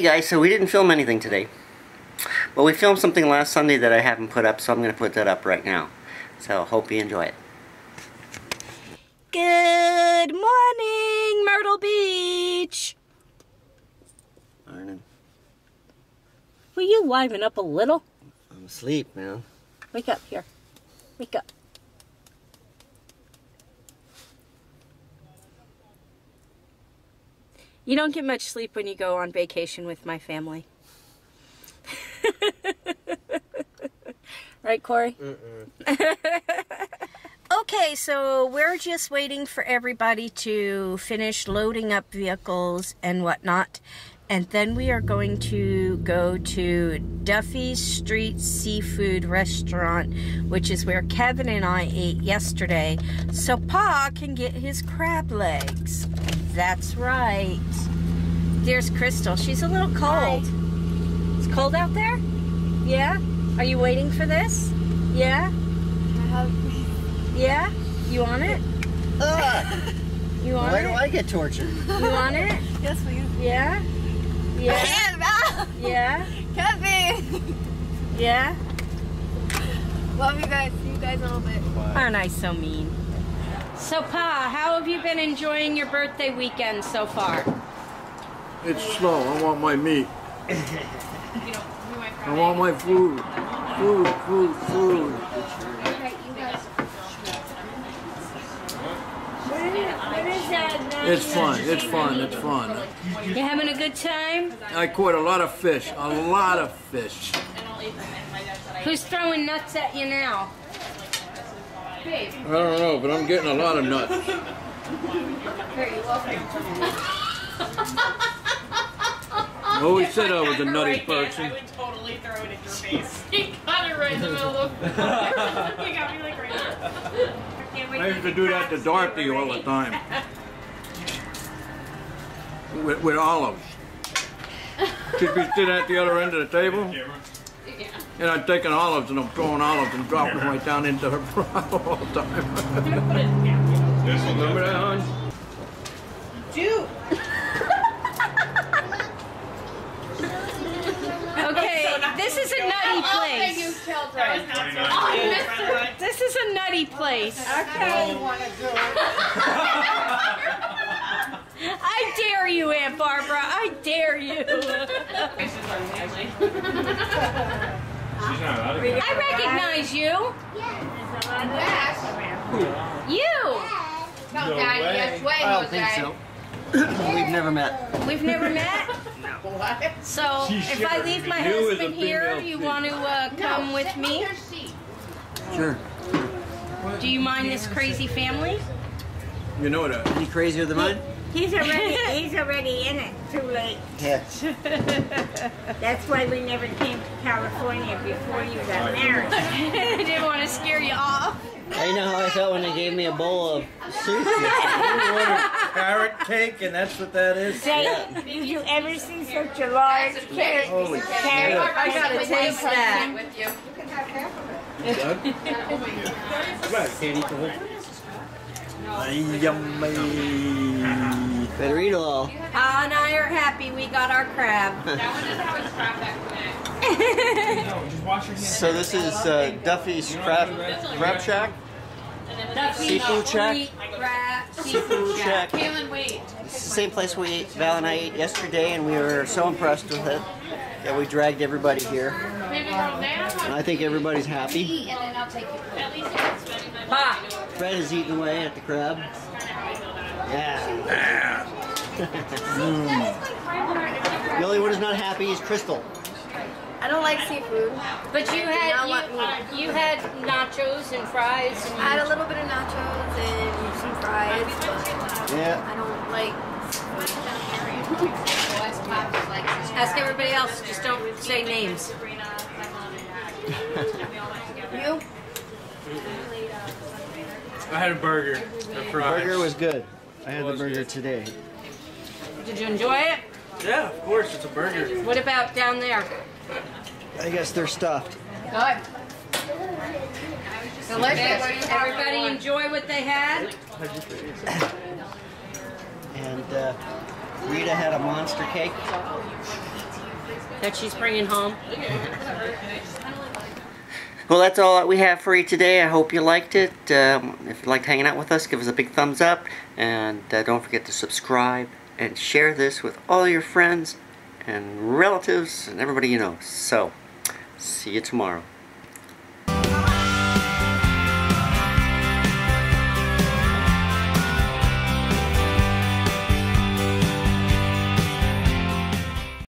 Hey guys, so we didn't film anything today. But we filmed something last Sunday that I haven't put up, so I'm going to put that up right now. So hope you enjoy it. Good morning, Myrtle Beach. Morning. Will you liven up a little? I'm asleep, man. Wake up here. Wake up. You don't get much sleep when you go on vacation with my family. right, Corey? okay, so we're just waiting for everybody to finish loading up vehicles and whatnot. And then we are going to go to Duffy's Street Seafood Restaurant, which is where Kevin and I ate yesterday, so Pa can get his crab legs. That's right. There's Chrystal. She's a little cold. It's cold out there? Yeah? Are you waiting for this? Yeah? Yeah? You want it? Ugh, You want why it? do I get tortured? You want it? Yes, please. Yeah? Yeah? Yeah? Kevin! Yeah? Love you guys. See you guys in a little bit. Aren't I so mean? So, Pa, how have you been enjoying your birthday weekend so far? It's slow. I want my meat. I want my food. Food, food, food. It's fun. It's fun. It's fun. You having a good time? I caught a lot of fish. A lot of fish. Who's throwing nuts at you now? I don't know, but I'm getting a lot of nuts. I always said I was a nutty Right there, I person. would totally throw it in your face. he got it right in the middle of the he got me like right there. Can't I used to do that to Dorothy all the time. With, with olives. She'd be sitting at the other end of the table. And I'd take an olives and I'm throwing olives and dropping them right down into her bra all the time. Remember that, hon? Okay, this is a nutty place. That was not so oh, This is a nutty place. I dare you, Aunt Barbara. I dare you. I recognize you. You. No way. I don't think so. We've never met. We've never met. no. So if I leave my You as a husband here, female you want to uh, come with me? Sure. Do you mind this crazy family? You know that. Any crazier than mine? He's already he's already in it. Too late. Yeah. That's why we never came to California before you got married. I didn't want to scare you off. I know how I felt when they gave me a bowl of soup. Carrot cake, and that's what that is? Say, did you ever see such a large carrot? Holy carrot? I gotta taste that. Yummy. Better eat it all. Pa and I are happy we got our crab. So this is uh, Duffy's Crab, crab Shack? Seafood Shack? Crab, Seafood Shack. It's the same place we ate, Val and I ate yesterday, and we were so impressed with it that we dragged everybody here. Maybe from there. And I think everybody's happy. At least it's spending my Pa, Fred is eating away at the crab. Yeah. Mm. the only one who's not happy is Chrystal. I don't like seafood. but you Now had you, you had nachos and fries. I had a little bit of nachos and some fries, but Yeah. I don't like. ask everybody else. Just don't say names. You? I had a burger. A. Burger was good. I had the burger today. Did you enjoy it? Yeah, of course, it's a burger. What about down there? I guess they're stuffed. Good. Delicious. Everybody enjoy what they had? And uh, Rita had a monster cake. that she's bringing home. Well, that's all that we have for you today. I hope you liked it. Um, if you liked hanging out with us, give us a big thumbs up. And uh, don't forget to subscribe and share this with all your friends and relatives and everybody you know. So, see you tomorrow.